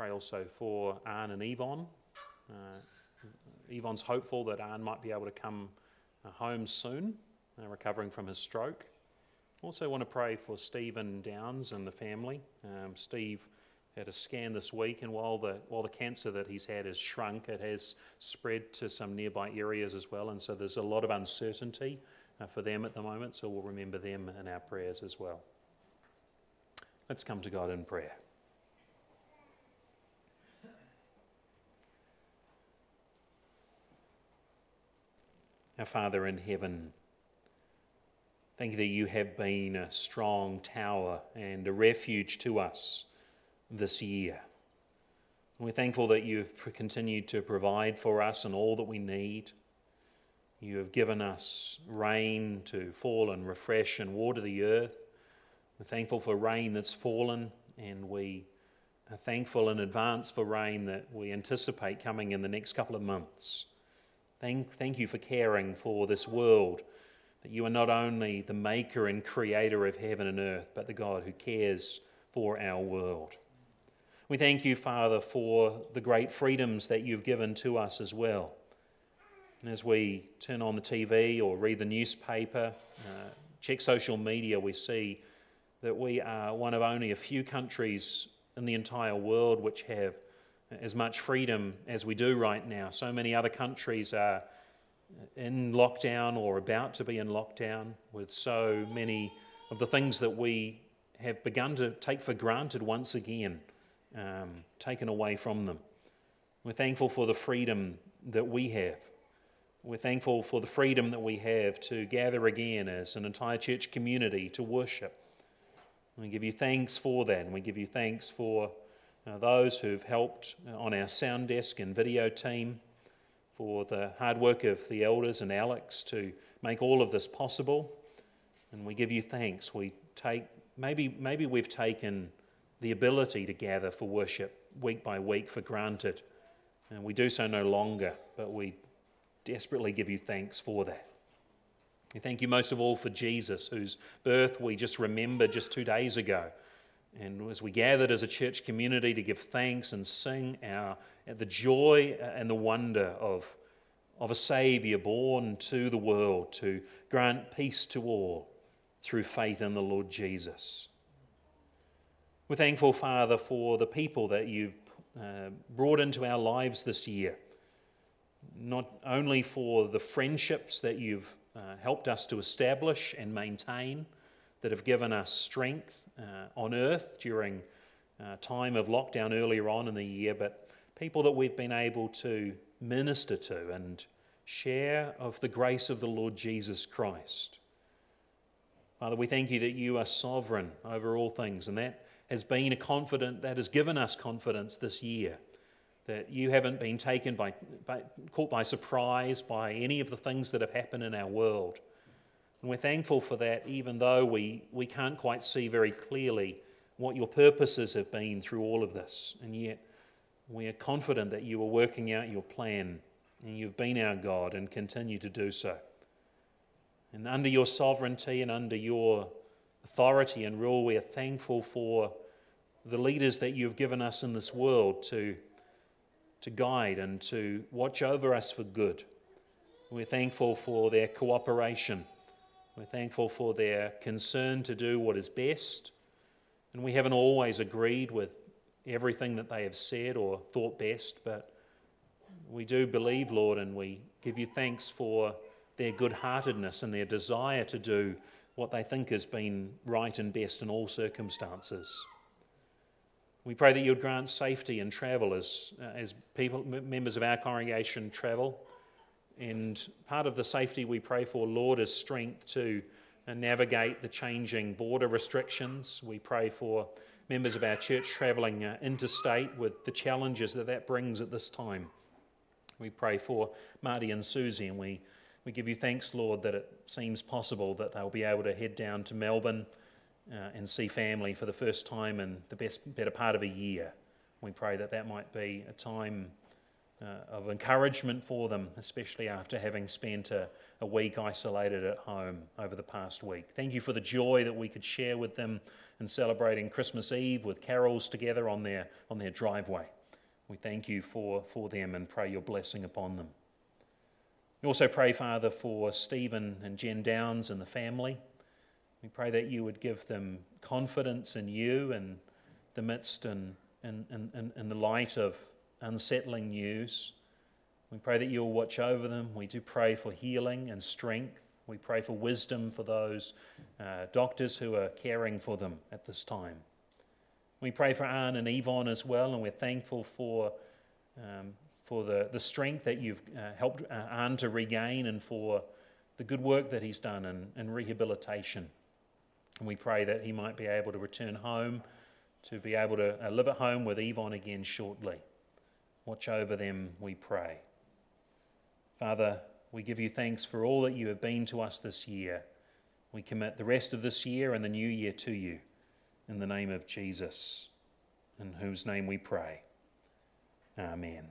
Pray also for Anne and Yvonne. Uh, Yvonne's hopeful that Anne might be able to come uh, home soon, uh, recovering from his stroke. Also, want to pray for Stephen Downs and the family. Um, Steve had a scan this week, and while the while the cancer that he's had has shrunk, it has spread to some nearby areas as well, and so there's a lot of uncertainty uh, for them at the moment. So we'll remember them in our prayers as well. Let's come to God in prayer. Our Father in heaven, thank you that you have been a strong tower and a refuge to us this year. we're thankful that you've continued to provide for us and all that we need. You have given us rain to fall and refresh and water the earth. We're thankful for rain that's fallen, and we are thankful in advance for rain that we anticipate coming in the next couple of months. Thank, thank you for caring for this world, that you are not only the maker and creator of heaven and earth, but the God who cares for our world. We thank you, Father, for the great freedoms that you've given to us as well. And as we turn on the TV or read the newspaper, uh, check social media, we see that we are one of only a few countries in the entire world which have as much freedom as we do right now. So many other countries are in lockdown or about to be in lockdown with so many of the things that we have begun to take for granted once again um, taken away from them. We're thankful for the freedom that we have. We're thankful for the freedom that we have to gather again as an entire church community to worship we give you thanks for that, and we give you thanks for uh, those who've helped uh, on our sound desk and video team, for the hard work of the elders and Alex to make all of this possible. And we give you thanks. We take maybe maybe we've taken the ability to gather for worship week by week for granted. And we do so no longer, but we desperately give you thanks for that. We thank you most of all for Jesus, whose birth we just remembered just two days ago. And as we gathered as a church community to give thanks and sing our, the joy and the wonder of, of a Saviour born to the world to grant peace to all through faith in the Lord Jesus. We're thankful, Father, for the people that you've uh, brought into our lives this year not only for the friendships that you've uh, helped us to establish and maintain, that have given us strength uh, on earth during uh, time of lockdown earlier on in the year, but people that we've been able to minister to and share of the grace of the Lord Jesus Christ. Father, we thank you that you are sovereign over all things, and that has been a confidence that has given us confidence this year. That you haven't been taken by, by, caught by surprise by any of the things that have happened in our world. And we're thankful for that, even though we, we can't quite see very clearly what your purposes have been through all of this. And yet, we are confident that you are working out your plan and you've been our God and continue to do so. And under your sovereignty and under your authority and rule, we are thankful for the leaders that you've given us in this world to, to guide and to watch over us for good. We're thankful for their cooperation. We're thankful for their concern to do what is best. And we haven't always agreed with everything that they have said or thought best, but we do believe, Lord, and we give you thanks for their good heartedness and their desire to do what they think has been right and best in all circumstances. We pray that you would grant safety in travel as, uh, as people, members of our congregation travel. And part of the safety we pray for, Lord, is strength to navigate the changing border restrictions. We pray for members of our church travelling uh, interstate with the challenges that that brings at this time. We pray for Marty and Susie, and we, we give you thanks, Lord, that it seems possible that they'll be able to head down to Melbourne uh, and see family for the first time in the best, better part of a year. We pray that that might be a time uh, of encouragement for them, especially after having spent a, a week isolated at home over the past week. Thank you for the joy that we could share with them in celebrating Christmas Eve with carols together on their, on their driveway. We thank you for, for them and pray your blessing upon them. We also pray, Father, for Stephen and Jen Downs and the family. We pray that you would give them confidence in you in the midst and in, in, in, in the light of unsettling news. We pray that you'll watch over them. We do pray for healing and strength. We pray for wisdom for those uh, doctors who are caring for them at this time. We pray for Anne and Yvonne as well, and we're thankful for, um, for the, the strength that you've uh, helped uh, Anne to regain and for the good work that he's done in, in rehabilitation. And we pray that he might be able to return home, to be able to uh, live at home with Yvonne again shortly. Watch over them, we pray. Father, we give you thanks for all that you have been to us this year. We commit the rest of this year and the new year to you in the name of Jesus, in whose name we pray. Amen. Amen.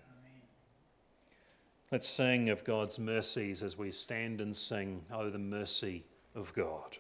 Let's sing of God's mercies as we stand and sing, Oh, the mercy of God.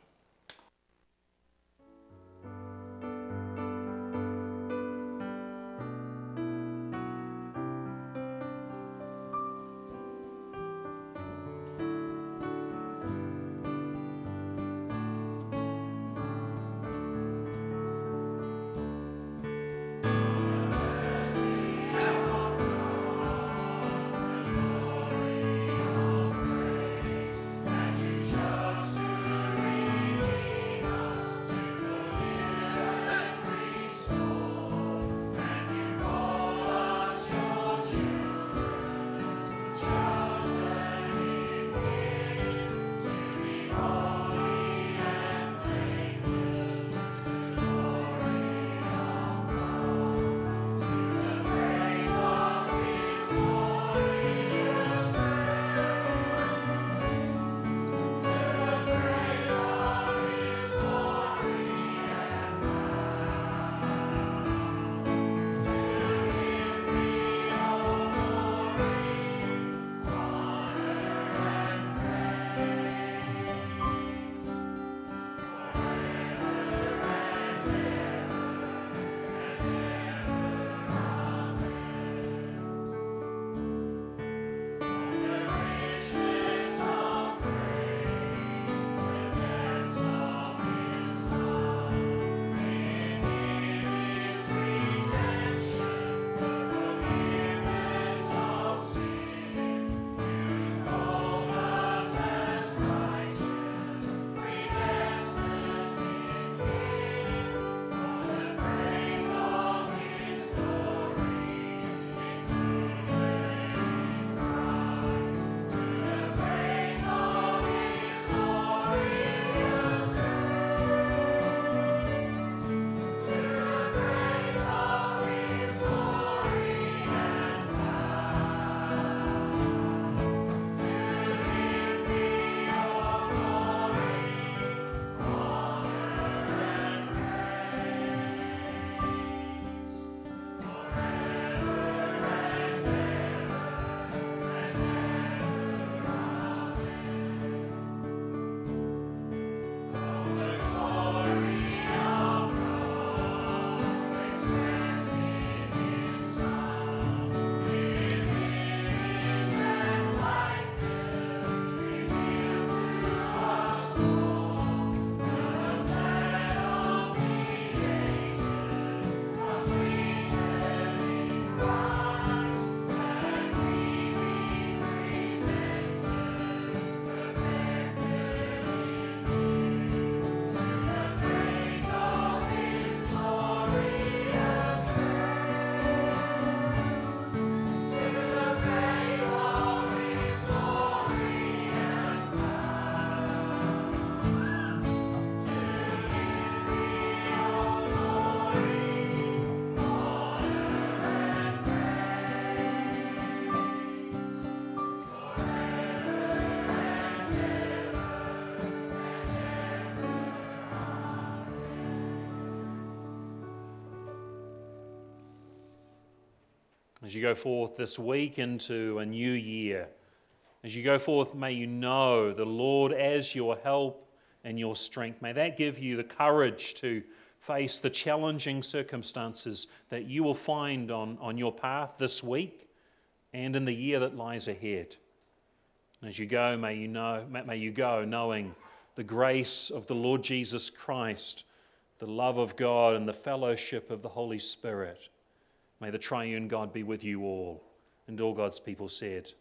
As you go forth this week into a new year, as you go forth, may you know the Lord as your help and your strength. May that give you the courage to face the challenging circumstances that you will find on, on your path this week and in the year that lies ahead. And As you go, may you know, may you go knowing the grace of the Lord Jesus Christ, the love of God, and the fellowship of the Holy Spirit. May the triune God be with you all. And all God's people said,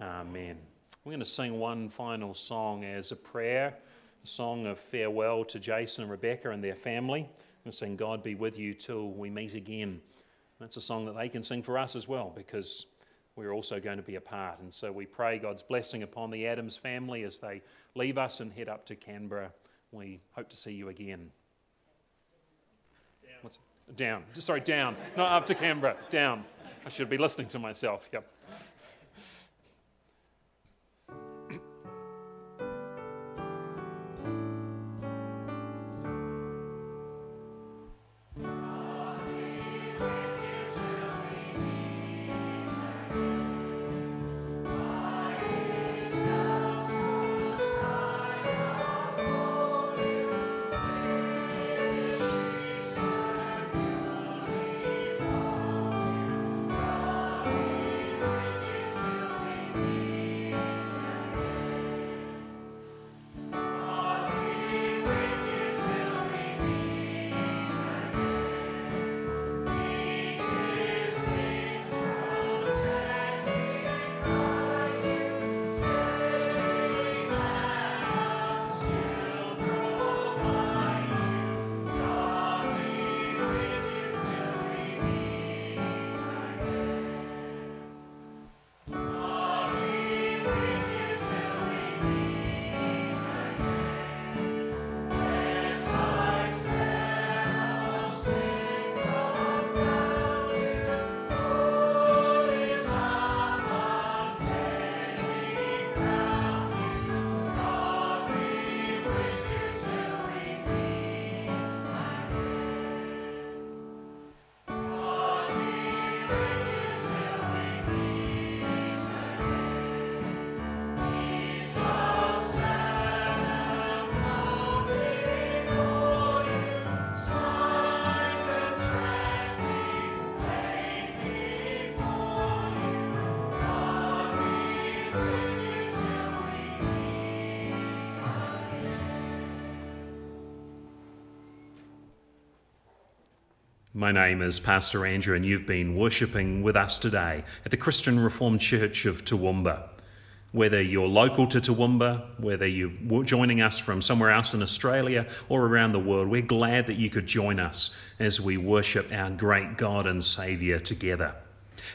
Amen. We're going to sing one final song as a prayer, a song of farewell to Jason and Rebecca and their family. We're sing God be with you till we meet again. That's a song that they can sing for us as well because we're also going to be apart. And so we pray God's blessing upon the Adams family as they leave us and head up to Canberra. We hope to see you again. What's down? Sorry, down. Not up to Canberra. Down. I should be listening to myself. Yep. My name is Pastor Andrew, and you've been worshipping with us today at the Christian Reformed Church of Toowoomba. Whether you're local to Toowoomba, whether you're joining us from somewhere else in Australia or around the world, we're glad that you could join us as we worship our great God and Saviour together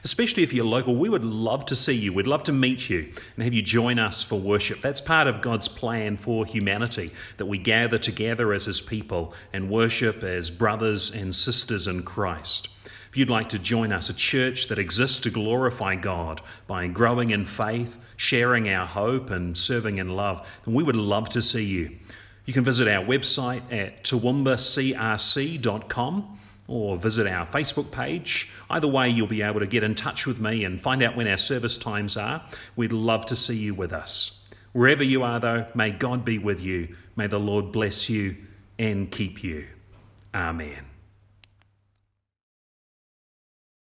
especially if you're local, we would love to see you. We'd love to meet you and have you join us for worship. That's part of God's plan for humanity, that we gather together as His people and worship as brothers and sisters in Christ. If you'd like to join us, a church that exists to glorify God by growing in faith, sharing our hope, and serving in love, then we would love to see you. You can visit our website at toowoombaCRC.com or visit our Facebook page. Either way, you'll be able to get in touch with me and find out when our service times are. We'd love to see you with us. Wherever you are, though, may God be with you. May the Lord bless you and keep you. Amen.